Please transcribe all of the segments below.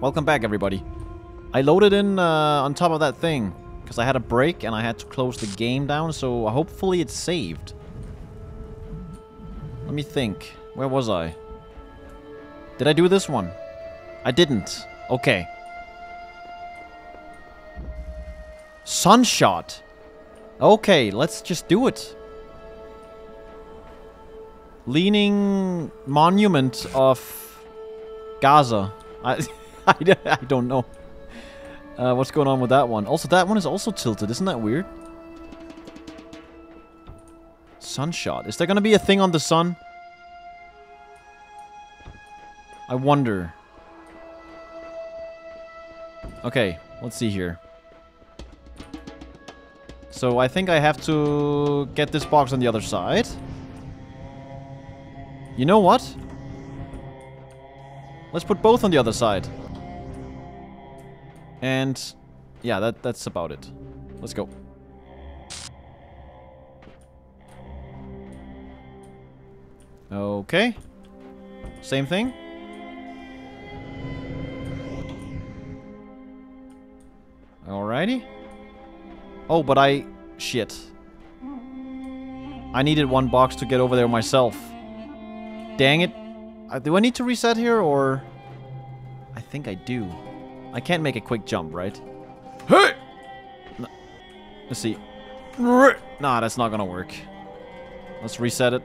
Welcome back, everybody. I loaded in uh, on top of that thing because I had a break and I had to close the game down, so hopefully it's saved. Let me think. Where was I? Did I do this one? I didn't. Okay. Sunshot. Okay, let's just do it. Leaning Monument of Gaza. I, I, don't know. Uh, what's going on with that one? Also, that one is also tilted. Isn't that weird? Sunshot. Is there going to be a thing on the sun? I wonder. Okay, let's see here. So I think I have to get this box on the other side. You know what? Let's put both on the other side. And yeah, that that's about it. Let's go. Okay. Same thing. Alrighty. Oh, but I... Shit. I needed one box to get over there myself. Dang it. Do I need to reset here, or... I think I do. I can't make a quick jump, right? Hey! No. Let's see. Nah, that's not gonna work. Let's reset it.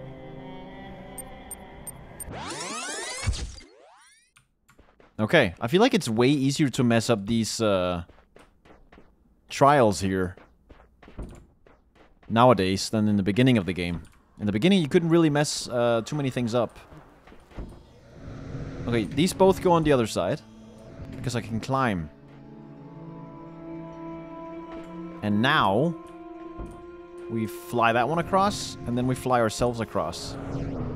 Okay, I feel like it's way easier to mess up these uh, trials here nowadays than in the beginning of the game. In the beginning, you couldn't really mess uh, too many things up. Okay, these both go on the other side. Because I can climb. And now... We fly that one across, and then we fly ourselves across.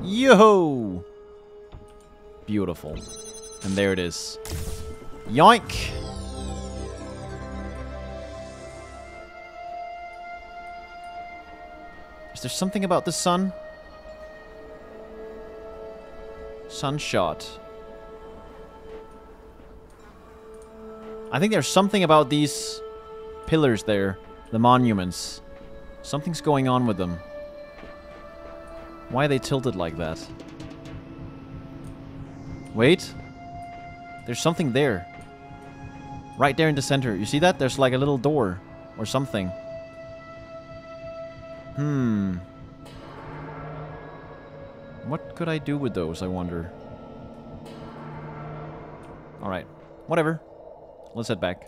Yo! Beautiful. And there it is. Yoink! Is there something about the sun? Sunshot. I think there's something about these pillars there. The monuments. Something's going on with them. Why are they tilted like that? Wait. There's something there. Right there in the center. You see that? There's like a little door. Or something. Hmm. What could I do with those, I wonder? Alright. Whatever. Let's head back.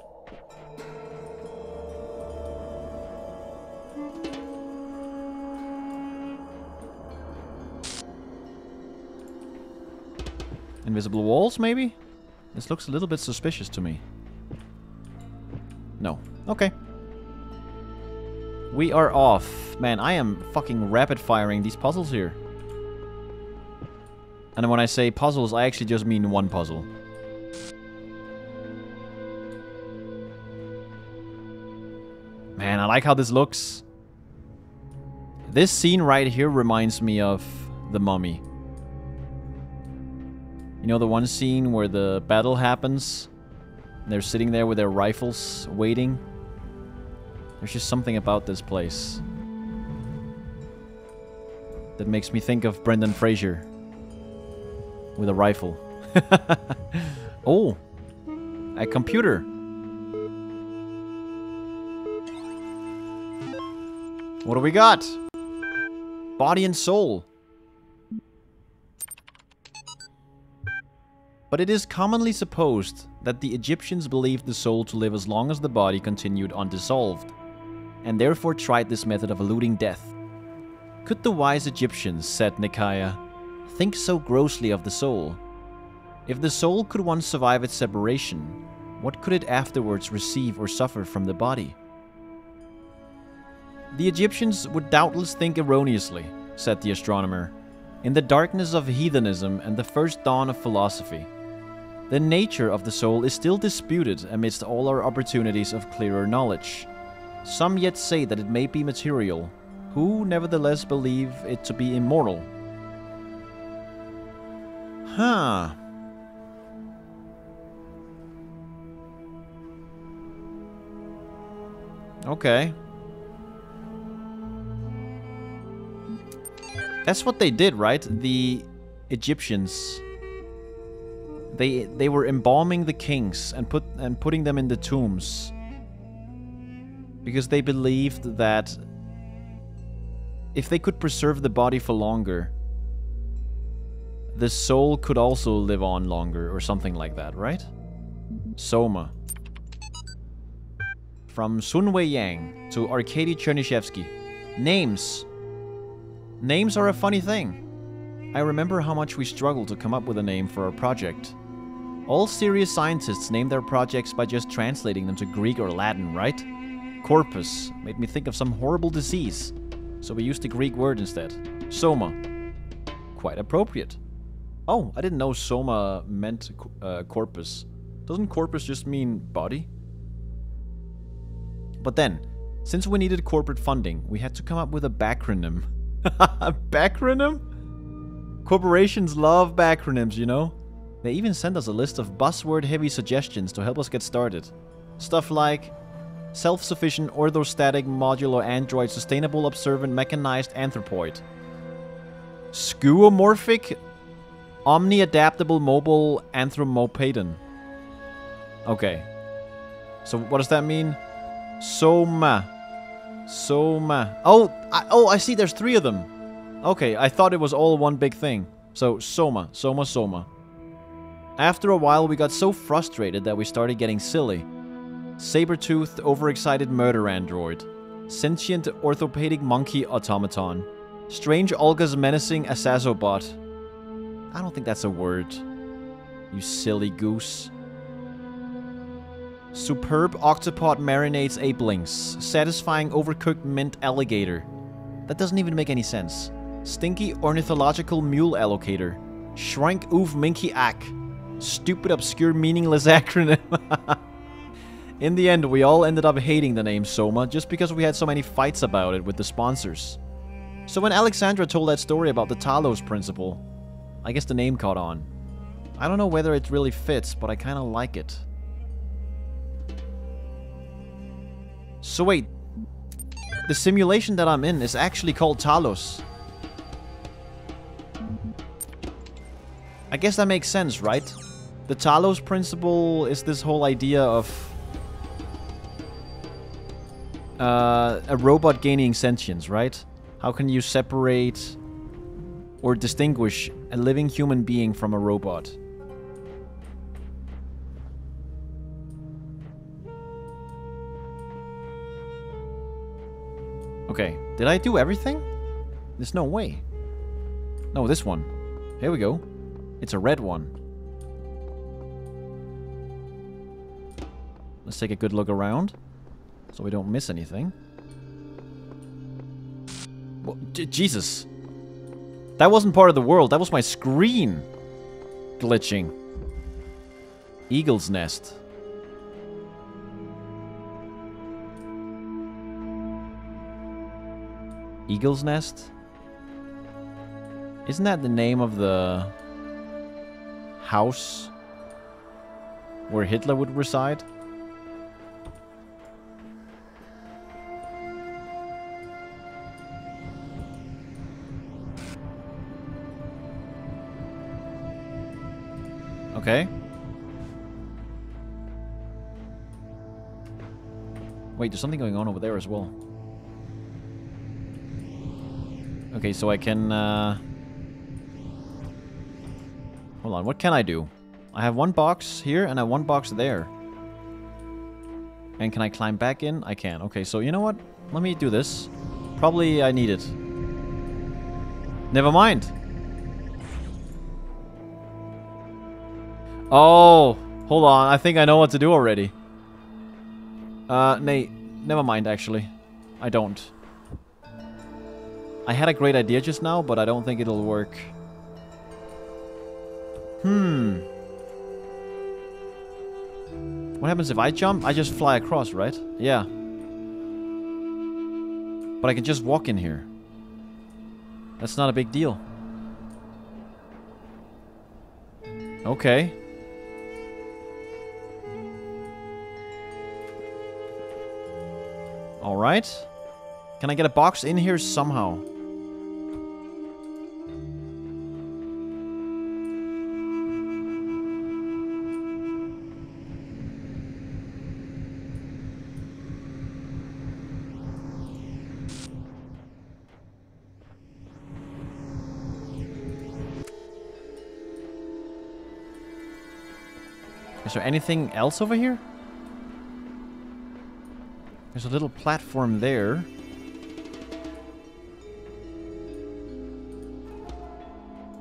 Invisible walls, maybe? This looks a little bit suspicious to me. No. Okay. We are off. Man, I am fucking rapid firing these puzzles here. And when I say puzzles, I actually just mean one puzzle. Man, I like how this looks. This scene right here reminds me of The Mummy. You know the one scene where the battle happens? they're sitting there with their rifles, waiting? There's just something about this place that makes me think of Brendan Fraser with a rifle. oh, a computer. What do we got? Body and soul. But it is commonly supposed that the Egyptians believed the soul to live as long as the body continued undissolved and therefore tried this method of eluding death. Could the wise Egyptians, said Nekayah, think so grossly of the soul? If the soul could once survive its separation, what could it afterwards receive or suffer from the body? The Egyptians would doubtless think erroneously, said the astronomer, in the darkness of heathenism and the first dawn of philosophy. The nature of the soul is still disputed amidst all our opportunities of clearer knowledge. Some yet say that it may be material, who nevertheless believe it to be immortal. Huh. Okay. That's what they did, right? The Egyptians. They they were embalming the kings and put and putting them in the tombs. Because they believed that if they could preserve the body for longer, the soul could also live on longer or something like that, right? Soma. From Sun Wei Yang to Arkady Chernyshevsky. Names. Names are a funny thing. I remember how much we struggled to come up with a name for our project. All serious scientists name their projects by just translating them to Greek or Latin, right? Corpus made me think of some horrible disease, so we used the Greek word instead. Soma. Quite appropriate. Oh, I didn't know soma meant uh, corpus. Doesn't corpus just mean body? But then, since we needed corporate funding, we had to come up with a backronym. backronym? Corporations love backronyms, you know? They even sent us a list of buzzword-heavy suggestions to help us get started. Stuff like self-sufficient orthostatic modular android sustainable observant mechanized anthropoid. Skeuomorphic Omni-adaptable mobile anthropomorphodon. Okay. So what does that mean? Soma. Soma. Oh, I, oh, I see there's three of them. Okay, I thought it was all one big thing. So, Soma. Soma, Soma. After a while, we got so frustrated that we started getting silly. Saber-toothed, overexcited murder android. Sentient orthopedic monkey automaton. Strange Olga's menacing assassobot. I don't think that's a word. You silly goose. Superb octopod marinates apelings. Satisfying overcooked mint alligator. That doesn't even make any sense. Stinky ornithological mule allocator. Shrink oof minky ack. Stupid obscure meaningless acronym. In the end, we all ended up hating the name Soma just because we had so many fights about it with the sponsors. So when Alexandra told that story about the Talos principle, I guess the name caught on. I don't know whether it really fits, but I kind of like it. So wait, the simulation that I'm in is actually called Talos. I guess that makes sense, right? The Talos principle is this whole idea of uh, a robot gaining sentience, right? How can you separate or distinguish a living human being from a robot. Okay, did I do everything? There's no way. No, this one. Here we go. It's a red one. Let's take a good look around. So we don't miss anything. Jesus. That wasn't part of the world. That was my screen glitching. Eagle's nest. Eagle's nest? Isn't that the name of the house where Hitler would reside? Okay. Wait, there's something going on over there as well. Okay, so I can, uh... Hold on, what can I do? I have one box here, and I have one box there. And can I climb back in? I can. Okay, so you know what? Let me do this. Probably I need it. Never mind. Oh, hold on. I think I know what to do already. Uh, Nate, never mind, actually. I don't. I had a great idea just now, but I don't think it'll work. Hmm. What happens if I jump? I just fly across, right? Yeah. But I can just walk in here. That's not a big deal. Okay. Alright. Can I get a box in here somehow? Is there anything else over here? There's a little platform there.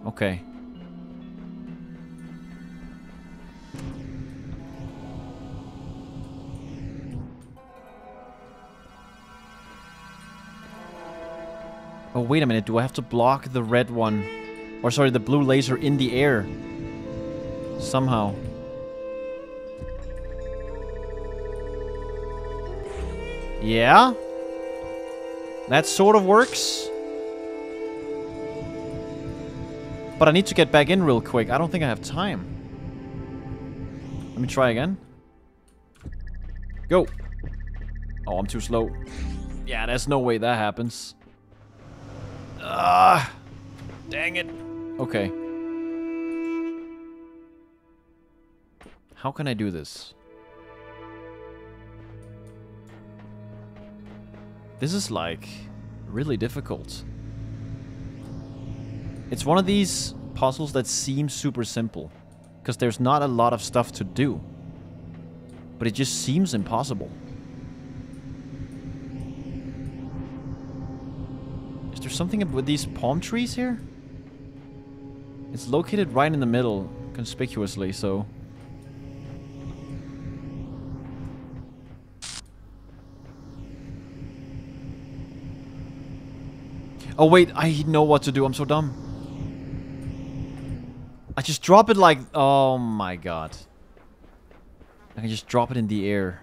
Okay. Oh, wait a minute. Do I have to block the red one? Or sorry, the blue laser in the air? Somehow. Yeah? That sort of works. But I need to get back in real quick. I don't think I have time. Let me try again. Go. Oh, I'm too slow. Yeah, there's no way that happens. Ah, dang it. Okay. How can I do this? This is like really difficult. It's one of these puzzles that seems super simple because there's not a lot of stuff to do. But it just seems impossible. Is there something with these palm trees here? It's located right in the middle, conspicuously, so... Oh wait, I know what to do. I'm so dumb. I just drop it like... Oh my god. I can just drop it in the air.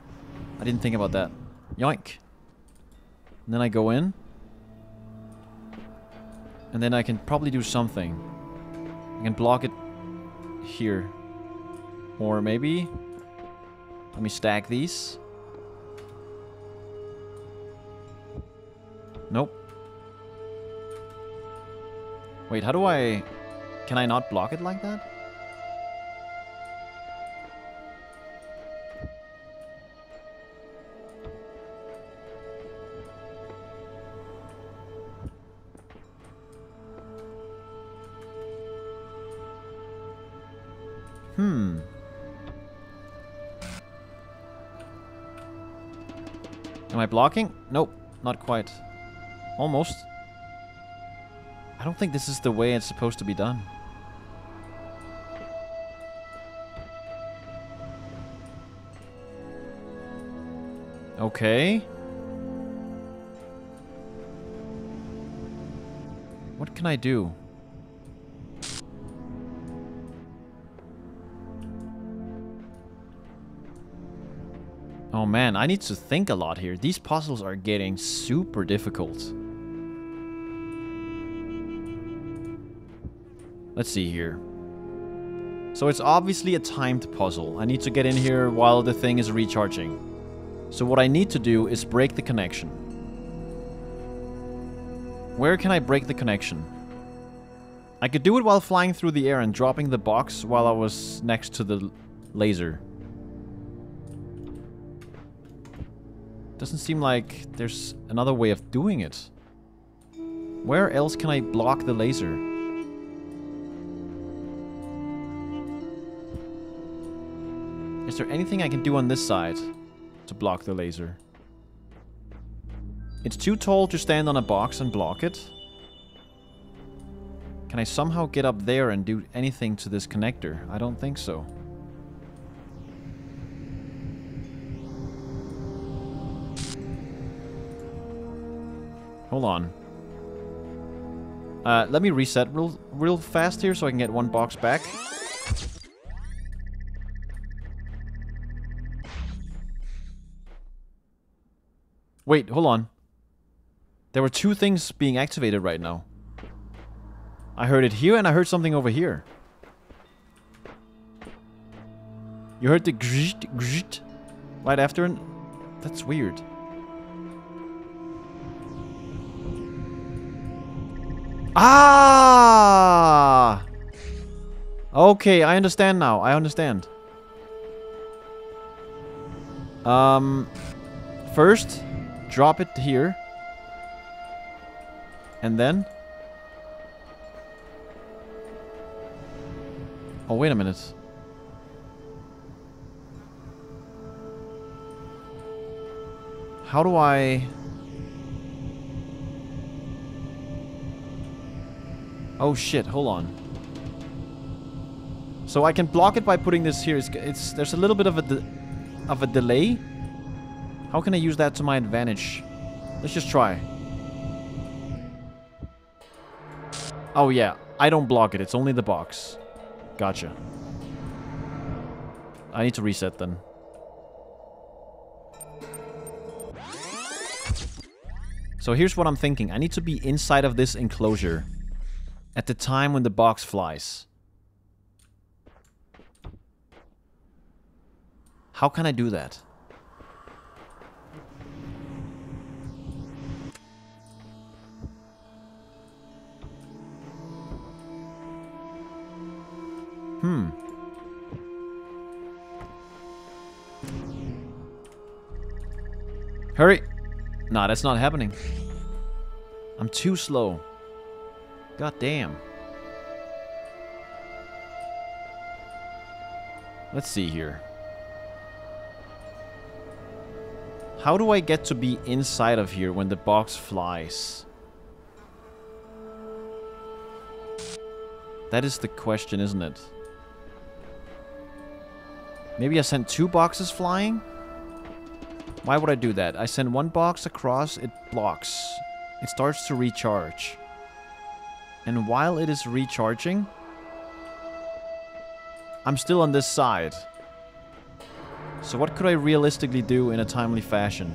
I didn't think about that. Yoink. And then I go in. And then I can probably do something. I can block it here. Or maybe... Let me stack these. Nope. Wait, how do I... Can I not block it like that? Hmm. Am I blocking? Nope, not quite. Almost. I don't think this is the way it's supposed to be done. Okay. What can I do? Oh man, I need to think a lot here. These puzzles are getting super difficult. Let's see here. So it's obviously a timed puzzle. I need to get in here while the thing is recharging. So what I need to do is break the connection. Where can I break the connection? I could do it while flying through the air and dropping the box while I was next to the laser. Doesn't seem like there's another way of doing it. Where else can I block the laser? Is there anything I can do on this side to block the laser? It's too tall to stand on a box and block it. Can I somehow get up there and do anything to this connector? I don't think so. Hold on. Uh, let me reset real, real fast here so I can get one box back. Wait, hold on. There were two things being activated right now. I heard it here and I heard something over here. You heard the grzzt, right after it? That's weird. Ah! Okay, I understand now. I understand. Um, first, drop it here. And then... Oh, wait a minute. How do I... Oh shit, hold on. So I can block it by putting this here. It's, it's there's a little bit of a of a delay. How can I use that to my advantage? Let's just try. Oh yeah, I don't block it. It's only the box. Gotcha. I need to reset then. So here's what I'm thinking. I need to be inside of this enclosure at the time when the box flies. How can I do that? Hmm. Hurry! Nah, that's not happening. I'm too slow. God damn. Let's see here. How do I get to be inside of here when the box flies? That is the question, isn't it? Maybe I sent two boxes flying? Why would I do that? I send one box across, it blocks. It starts to recharge. And while it is recharging, I'm still on this side. So what could I realistically do in a timely fashion?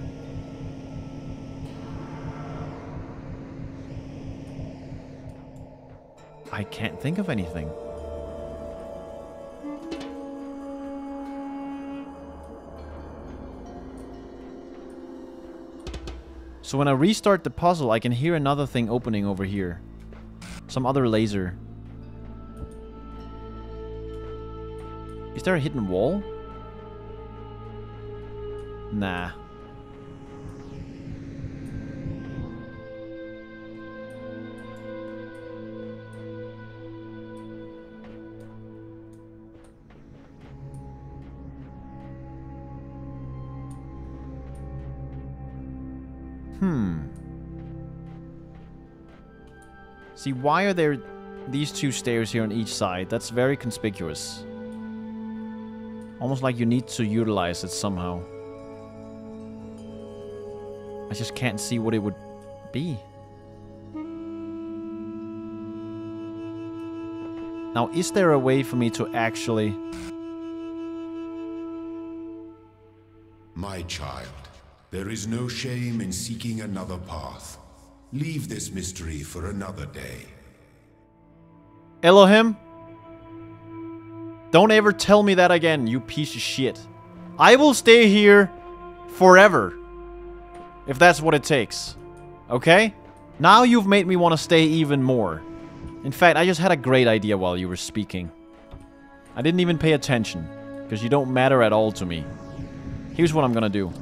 I can't think of anything. So when I restart the puzzle, I can hear another thing opening over here. Some other laser. Is there a hidden wall? Nah. Hmm. See, why are there these two stairs here on each side? That's very conspicuous. Almost like you need to utilize it somehow. I just can't see what it would be. Now, is there a way for me to actually... My child, there is no shame in seeking another path. Leave this mystery for another day. Elohim? Don't ever tell me that again, you piece of shit. I will stay here forever. If that's what it takes. Okay? Now you've made me want to stay even more. In fact, I just had a great idea while you were speaking. I didn't even pay attention. Because you don't matter at all to me. Here's what I'm gonna do.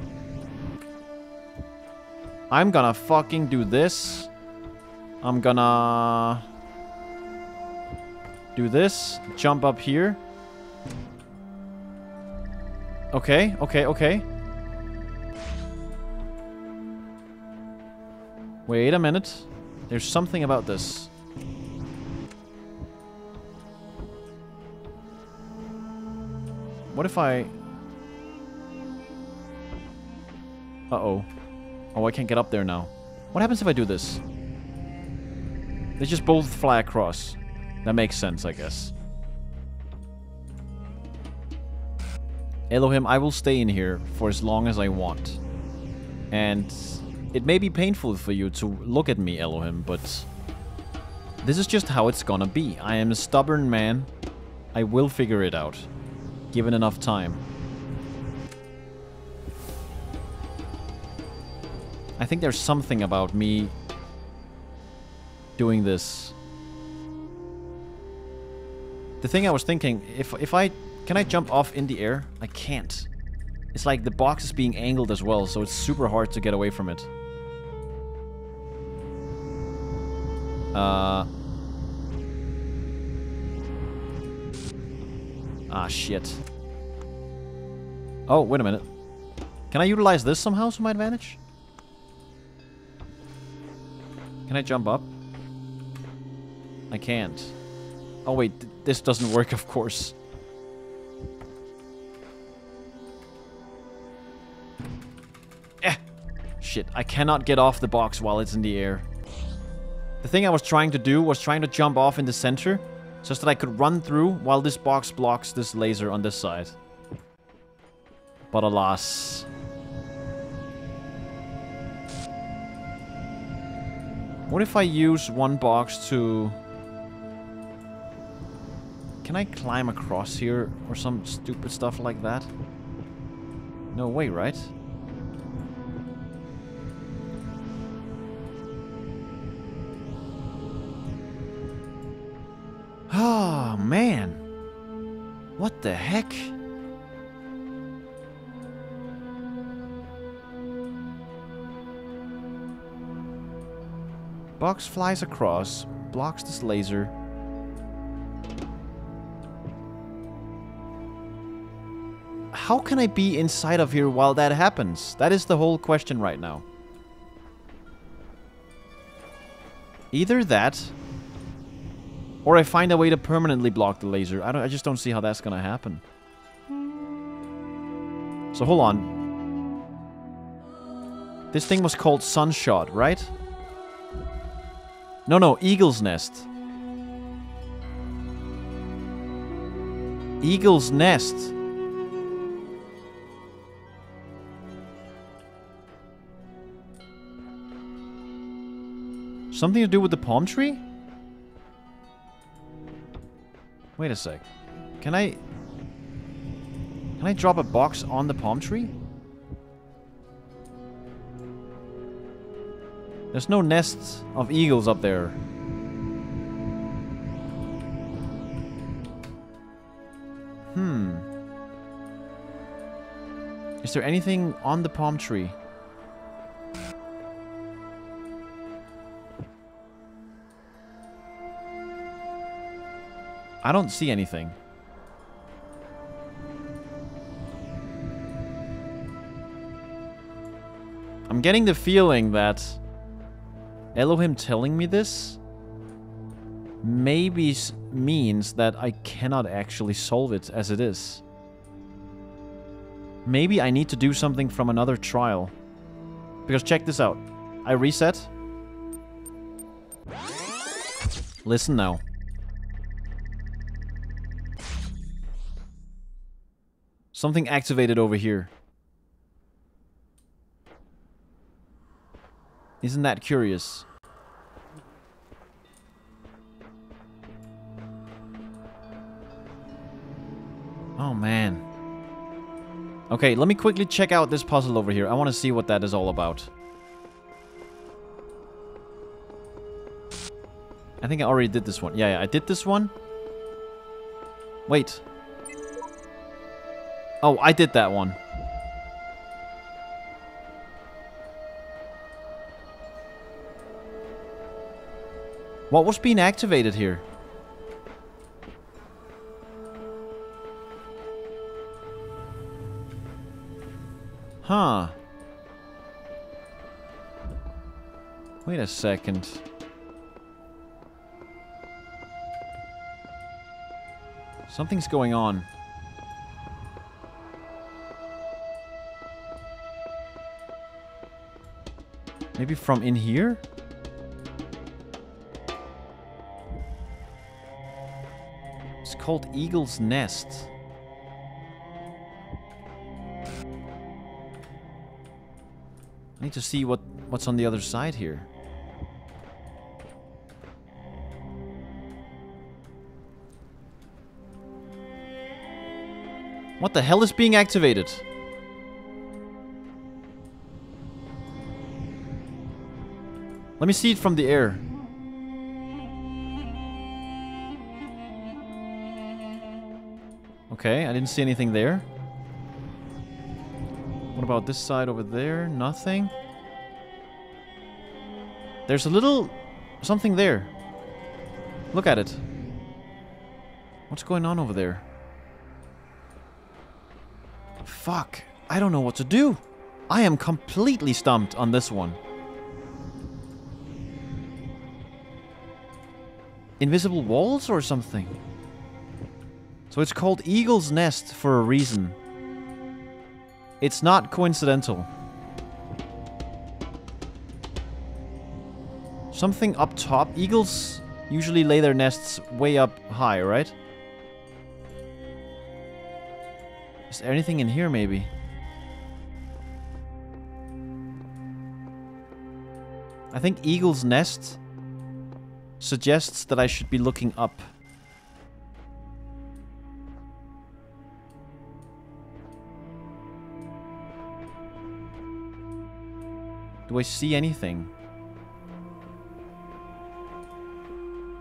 I'm gonna fucking do this. I'm gonna... Do this. Jump up here. Okay, okay, okay. Wait a minute. There's something about this. What if I... Uh-oh. Oh, I can't get up there now. What happens if I do this? They just both fly across. That makes sense, I guess. Elohim, I will stay in here for as long as I want. And it may be painful for you to look at me, Elohim, but... This is just how it's gonna be. I am a stubborn man. I will figure it out. Given enough time. I think there's something about me doing this. The thing I was thinking, if if I can I jump off in the air? I can't. It's like the box is being angled as well, so it's super hard to get away from it. Uh. Ah, shit. Oh, wait a minute. Can I utilize this somehow to my advantage? Can I jump up? I can't. Oh wait, th this doesn't work, of course. Eh! Shit, I cannot get off the box while it's in the air. The thing I was trying to do was trying to jump off in the center, just that I could run through while this box blocks this laser on this side. But alas... What if I use one box to... Can I climb across here or some stupid stuff like that? No way, right? Oh, man. What the heck? Box flies across, blocks this laser. How can I be inside of here while that happens? That is the whole question right now. Either that, or I find a way to permanently block the laser. I, don't, I just don't see how that's gonna happen. So hold on. This thing was called Sunshot, right? No, no, Eagle's Nest. Eagle's Nest. Something to do with the palm tree? Wait a sec. Can I... Can I drop a box on the palm tree? There's no nests of eagles up there. Hmm. Is there anything on the palm tree? I don't see anything. I'm getting the feeling that Elohim telling me this maybe means that I cannot actually solve it as it is. Maybe I need to do something from another trial. Because check this out. I reset. Listen now. Something activated over here. Isn't that curious? Oh, man. Okay, let me quickly check out this puzzle over here. I want to see what that is all about. I think I already did this one. Yeah, yeah, I did this one. Wait. Oh, I did that one. What was being activated here? Huh. Wait a second. Something's going on. Maybe from in here? Called Eagle's Nest. I need to see what, what's on the other side here. What the hell is being activated? Let me see it from the air. Okay, I didn't see anything there. What about this side over there? Nothing. There's a little something there. Look at it. What's going on over there? Fuck. I don't know what to do. I am completely stumped on this one. Invisible walls or something? So it's called Eagle's Nest for a reason. It's not coincidental. Something up top. Eagles usually lay their nests way up high, right? Is there anything in here, maybe? I think Eagle's Nest suggests that I should be looking up. Do I see anything?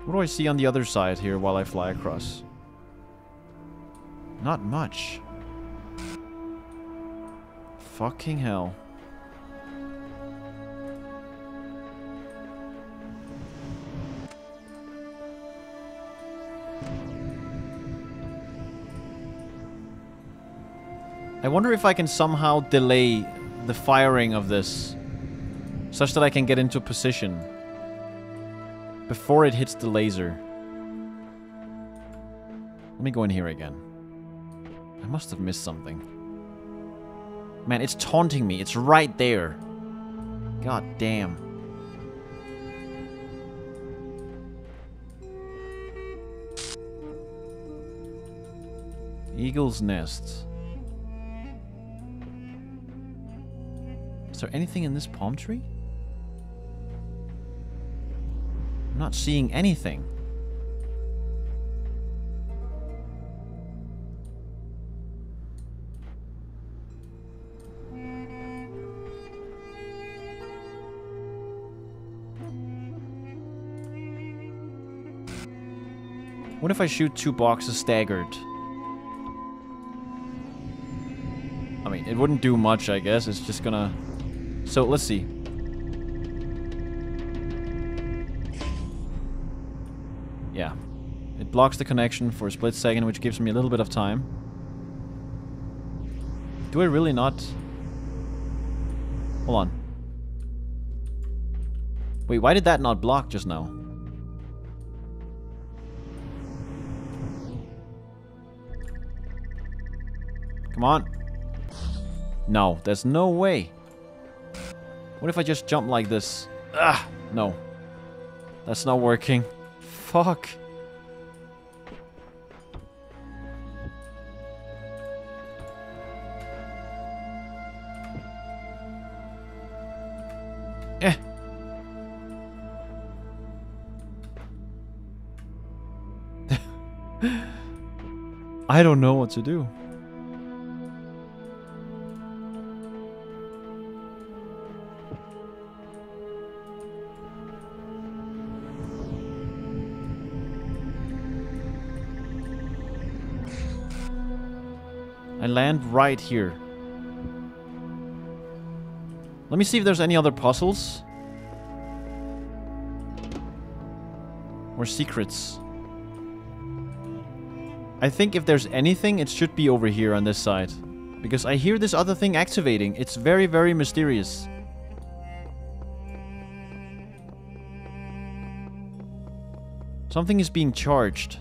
What do I see on the other side here while I fly across? Not much. Fucking hell. I wonder if I can somehow delay the firing of this such that I can get into position before it hits the laser. Let me go in here again. I must have missed something. Man, it's taunting me. It's right there. God damn. Eagle's Nest. Is there anything in this palm tree? I'm not seeing anything. What if I shoot two boxes staggered? I mean, it wouldn't do much, I guess. It's just gonna... So, let's see. Blocks the connection for a split second, which gives me a little bit of time. Do I really not... Hold on. Wait, why did that not block just now? Come on. No, there's no way. What if I just jump like this? Ah, no. That's not working. Fuck. I don't know what to do. I land right here. Let me see if there's any other puzzles. Or secrets. I think if there's anything, it should be over here on this side. Because I hear this other thing activating. It's very, very mysterious. Something is being charged.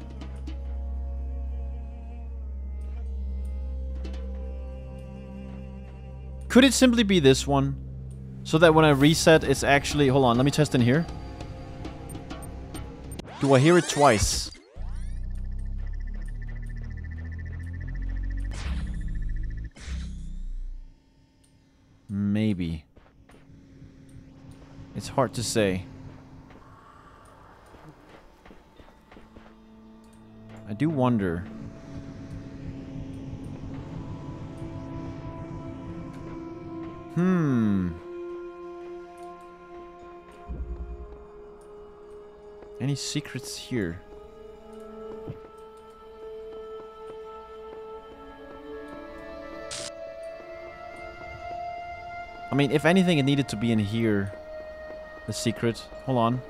Could it simply be this one? So that when I reset, it's actually... Hold on, let me test in here. Do I hear it twice? Maybe. It's hard to say. I do wonder... Hmm. Any secrets here? I mean, if anything, it needed to be in here. The secret. Hold on.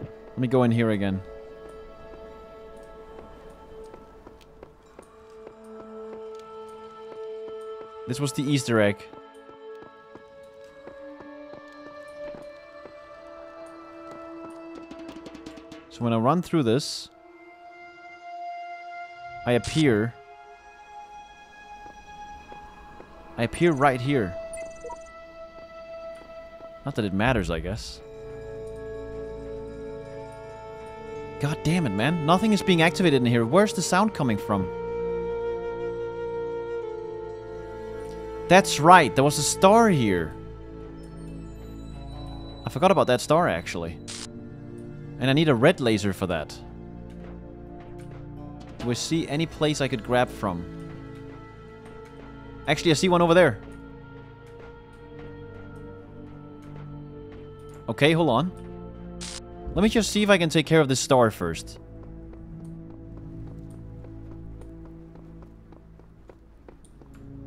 Let me go in here again. This was the Easter egg. So when I run through this, I appear. I appear right here. Not that it matters, I guess. God damn it, man. Nothing is being activated in here. Where's the sound coming from? That's right. There was a star here. I forgot about that star, actually. And I need a red laser for that. Do I see any place I could grab from? Actually, I see one over there. Okay, hold on. Let me just see if I can take care of this star first.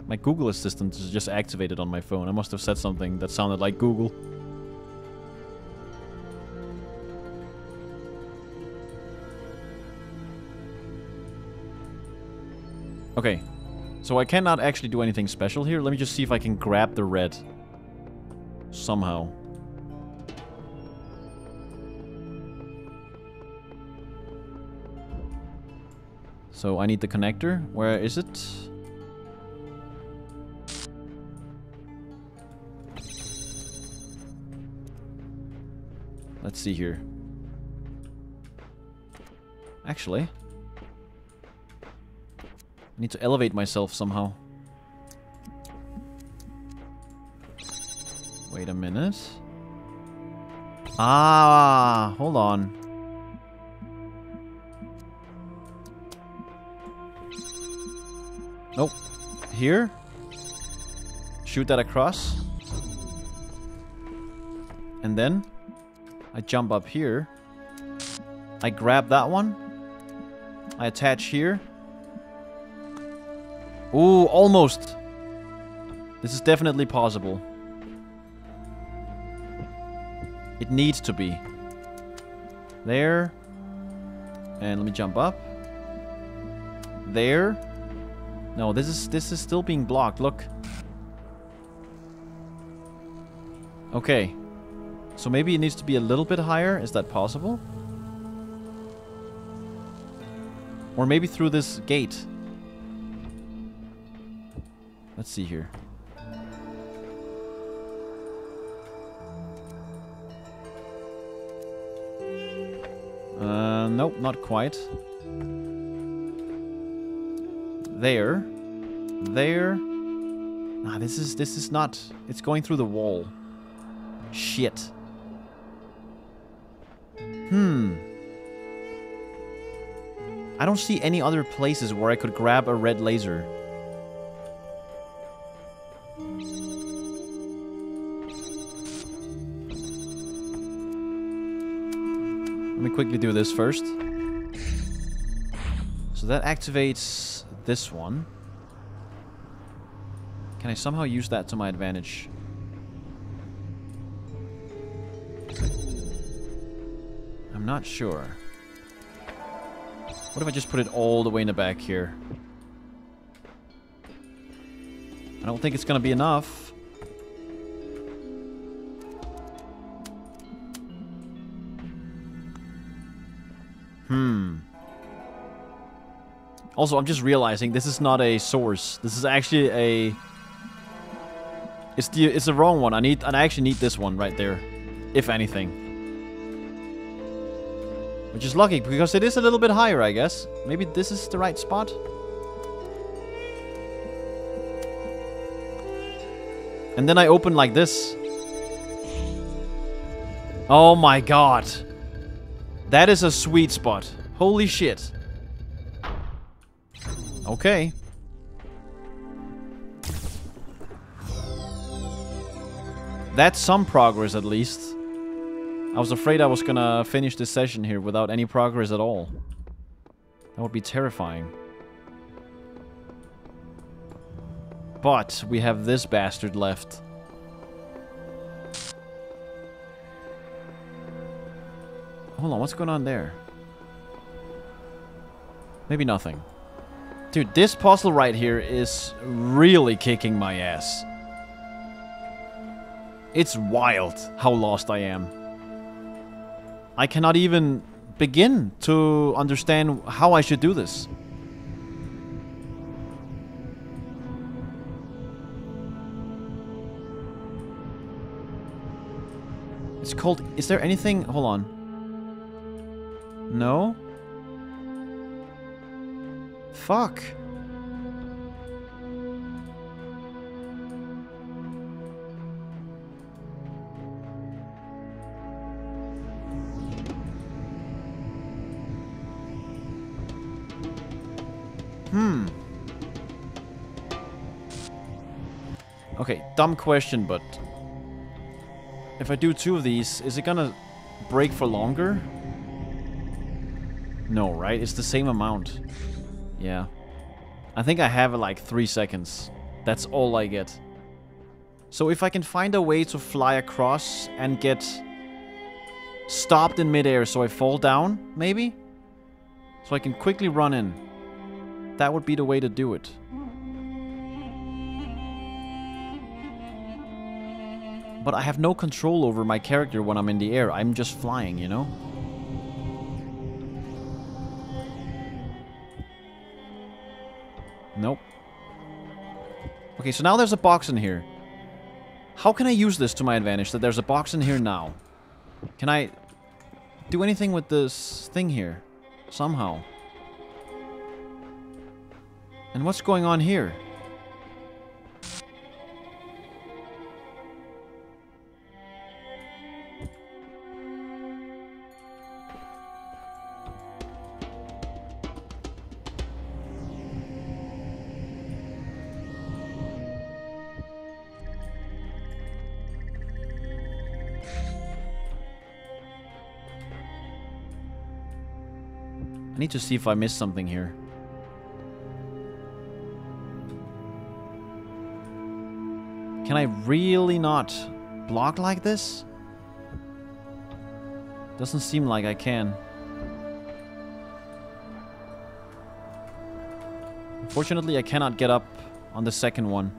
My Google Assistant is just activated on my phone. I must have said something that sounded like Google. Okay. So I cannot actually do anything special here. Let me just see if I can grab the red. Somehow. So I need the connector. Where is it? Let's see here. Actually, I need to elevate myself somehow. Wait a minute. Ah, hold on. Nope. Here? Shoot that across. And then I jump up here. I grab that one. I attach here. Ooh, almost. This is definitely possible. It needs to be. There. And let me jump up. There. No, this is this is still being blocked. Look. Okay. So maybe it needs to be a little bit higher. Is that possible? Or maybe through this gate. Let's see here. Uh, nope, not quite. There. There. Ah, this is this is not. It's going through the wall. Shit. Hmm. I don't see any other places where I could grab a red laser. Let me quickly do this first. So that activates this one. Can I somehow use that to my advantage? I'm not sure. What if I just put it all the way in the back here? I don't think it's gonna be enough. Also, I'm just realizing this is not a source. This is actually a... It's the it's the wrong one. I need and I actually need this one right there, if anything. Which is lucky, because it is a little bit higher, I guess. Maybe this is the right spot? And then I open like this. Oh my god. That is a sweet spot. Holy shit. Okay. That's some progress at least. I was afraid I was gonna finish this session here without any progress at all. That would be terrifying. But we have this bastard left. Hold on, what's going on there? Maybe nothing. Dude, this puzzle right here is really kicking my ass. It's wild how lost I am. I cannot even begin to understand how I should do this. It's called... Is there anything... Hold on. No? Fuck. Hmm. Okay, dumb question, but if I do two of these, is it gonna break for longer? No, right? It's the same amount. Yeah. I think I have like three seconds. That's all I get. So if I can find a way to fly across and get stopped in midair so I fall down, maybe? So I can quickly run in. That would be the way to do it. But I have no control over my character when I'm in the air. I'm just flying, you know? Nope. Okay, so now there's a box in here. How can I use this to my advantage, that there's a box in here now? Can I do anything with this thing here? Somehow. And what's going on here? Need to see if I missed something here. Can I really not block like this? Doesn't seem like I can. Unfortunately, I cannot get up on the second one.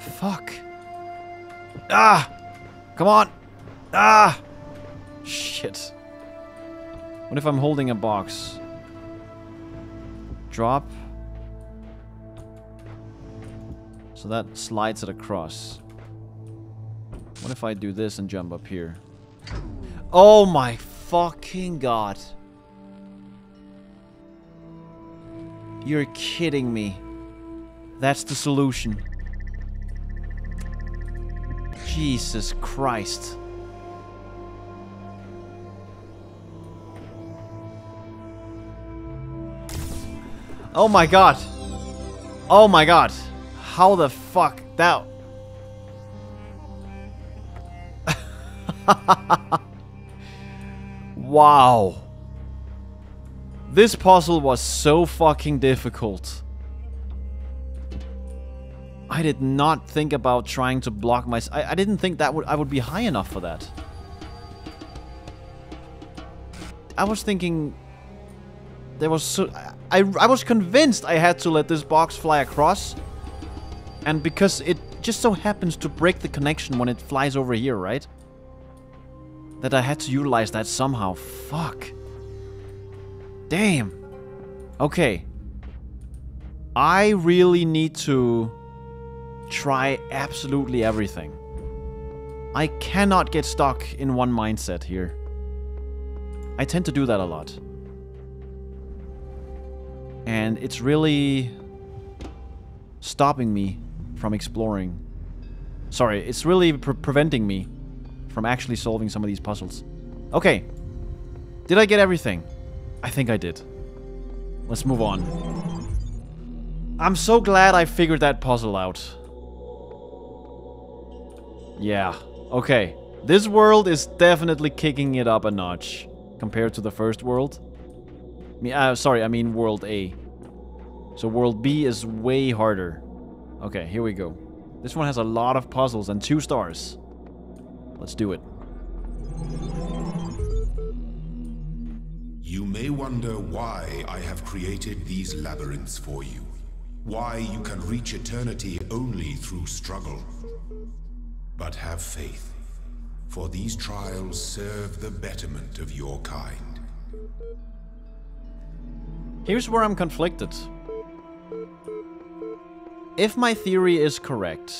Fuck. Ah! Come on! Ah! Shit. What if I'm holding a box? Drop. So that slides it across. What if I do this and jump up here? Oh my fucking god. You're kidding me. That's the solution. Jesus Christ. Oh my god. Oh my god. How the fuck that... wow. This puzzle was so fucking difficult. I did not think about trying to block my... I, I didn't think that would I would be high enough for that. I was thinking... There was so... I, I was convinced I had to let this box fly across. And because it just so happens to break the connection when it flies over here, right? That I had to utilize that somehow. Fuck. Damn. Okay. I really need to try absolutely everything. I cannot get stuck in one mindset here. I tend to do that a lot. And it's really stopping me from exploring. Sorry, it's really pre preventing me from actually solving some of these puzzles. Okay. Did I get everything? I think I did. Let's move on. I'm so glad I figured that puzzle out. Yeah. Okay. This world is definitely kicking it up a notch compared to the first world. Mean, uh, sorry, I mean world A. So world B is way harder. Okay, here we go. This one has a lot of puzzles and two stars. Let's do it. You may wonder why I have created these labyrinths for you? Why you can reach eternity only through struggle? But have faith, for these trials serve the betterment of your kind. Here's where I'm conflicted. If my theory is correct,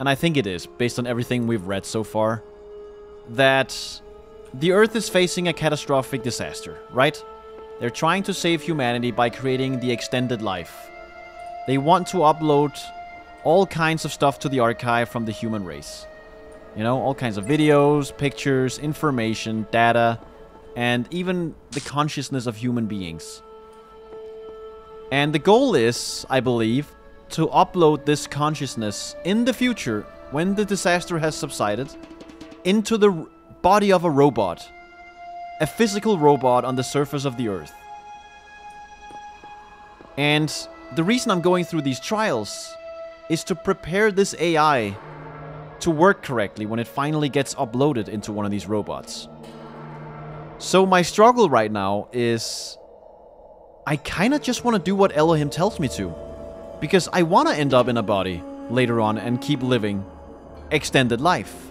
and I think it is, based on everything we've read so far, that the Earth is facing a catastrophic disaster, right? They're trying to save humanity by creating the extended life. They want to upload all kinds of stuff to the archive from the human race. You know, all kinds of videos, pictures, information, data, and even the consciousness of human beings. And the goal is, I believe, to upload this consciousness in the future, when the disaster has subsided, into the body of a robot. A physical robot on the surface of the Earth. And the reason I'm going through these trials is to prepare this AI to work correctly when it finally gets uploaded into one of these robots. So my struggle right now is I kind of just want to do what Elohim tells me to. Because I want to end up in a body later on and keep living extended life.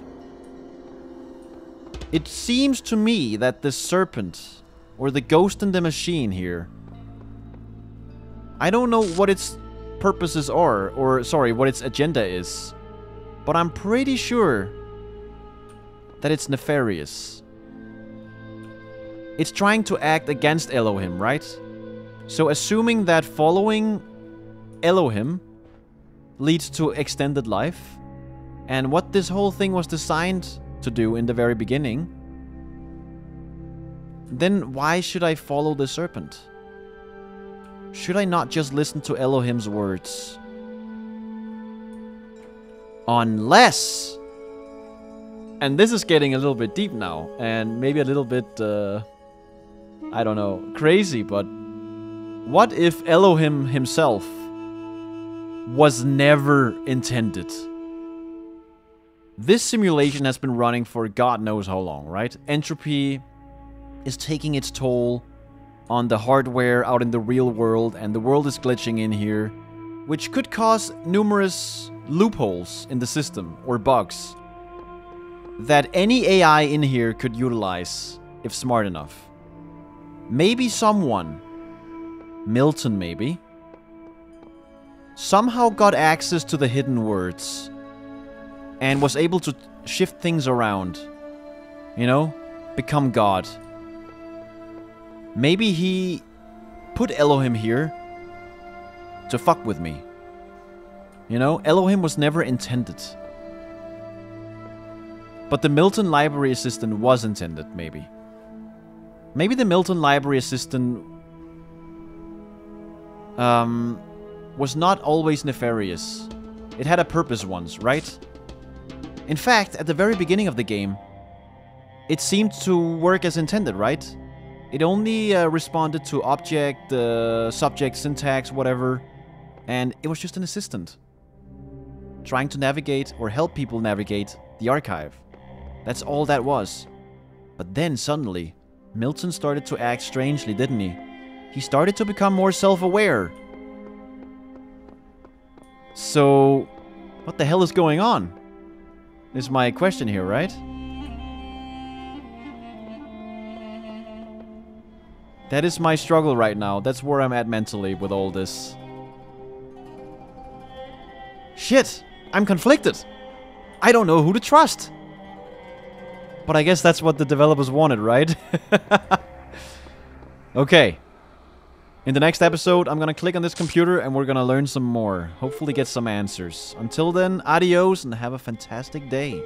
It seems to me that the serpent, or the ghost in the machine here, I don't know what its purposes are, or sorry, what its agenda is, but I'm pretty sure that it's nefarious. It's trying to act against Elohim, right? So assuming that following Elohim leads to extended life, and what this whole thing was designed to do in the very beginning, then why should I follow the serpent? Should I not just listen to Elohim's words? Unless... And this is getting a little bit deep now, and maybe a little bit, uh, I don't know, crazy, but what if Elohim himself was never intended? This simulation has been running for God knows how long, right? Entropy is taking its toll on the hardware out in the real world, and the world is glitching in here, which could cause numerous loopholes in the system or bugs that any AI in here could utilize if smart enough. Maybe someone, Milton maybe, somehow got access to the hidden words and was able to shift things around. You know? Become God. Maybe he put Elohim here to fuck with me. You know, Elohim was never intended. But the Milton Library Assistant was intended, maybe. Maybe the Milton Library Assistant um, was not always nefarious. It had a purpose once, right? In fact, at the very beginning of the game, it seemed to work as intended, right? It only uh, responded to object, uh, subject, syntax, whatever, and it was just an assistant. Trying to navigate or help people navigate the archive. That's all that was. But then suddenly, Milton started to act strangely, didn't he? He started to become more self-aware. So, what the hell is going on? Is my question here, right? That is my struggle right now. That's where I'm at mentally with all this. Shit! I'm conflicted! I don't know who to trust! But I guess that's what the developers wanted, right? okay. In the next episode, I'm gonna click on this computer and we're gonna learn some more. Hopefully get some answers. Until then, adios and have a fantastic day.